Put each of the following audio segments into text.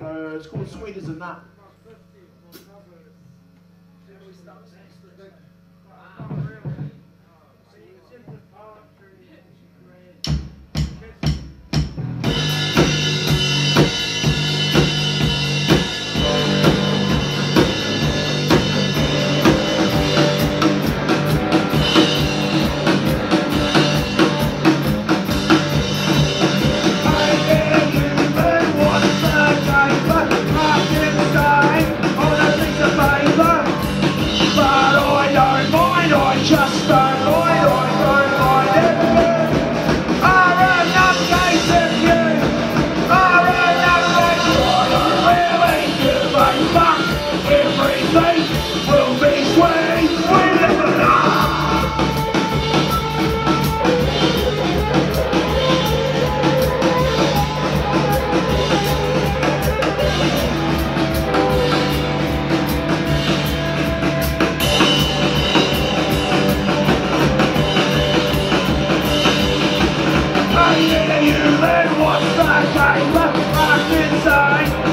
Uh, it's called Sweeters than That.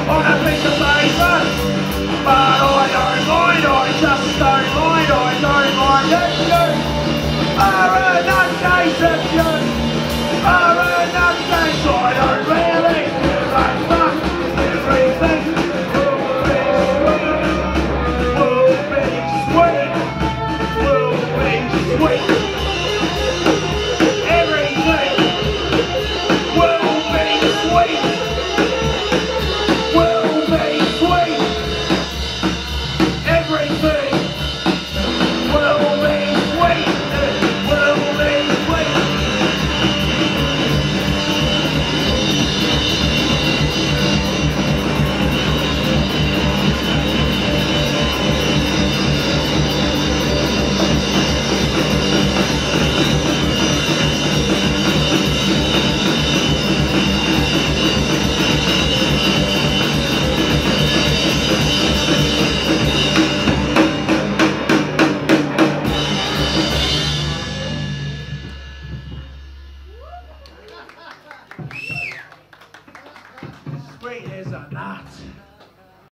I'm a piece of paper But I don't mind, I just don't mind I don't mind Alright Great as a knot.